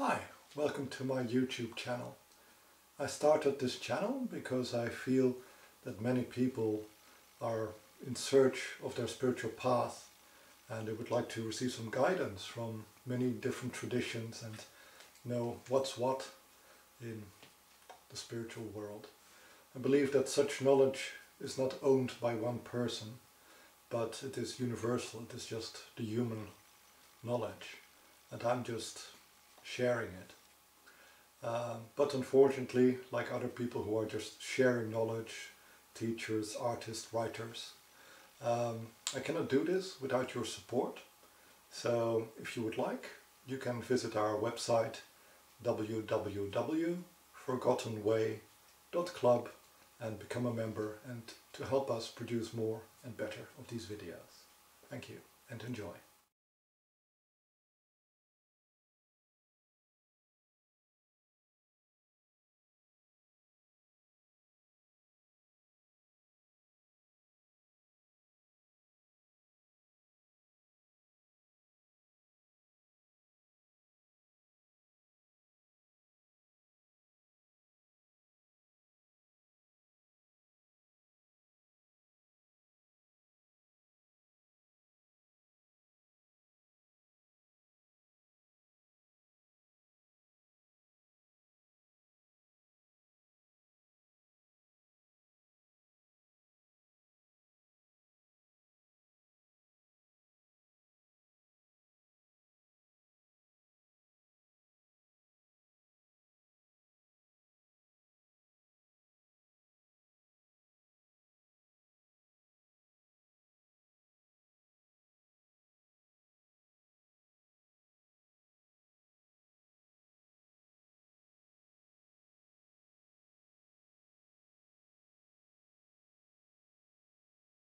Hi, welcome to my YouTube channel. I started this channel because I feel that many people are in search of their spiritual path and they would like to receive some guidance from many different traditions and know what's what in the spiritual world. I believe that such knowledge is not owned by one person but it is universal, it is just the human knowledge and I'm just sharing it. Um, but unfortunately, like other people who are just sharing knowledge, teachers, artists, writers, um, I cannot do this without your support. So if you would like, you can visit our website www.forgottenway.club and become a member and to help us produce more and better of these videos. Thank you and enjoy.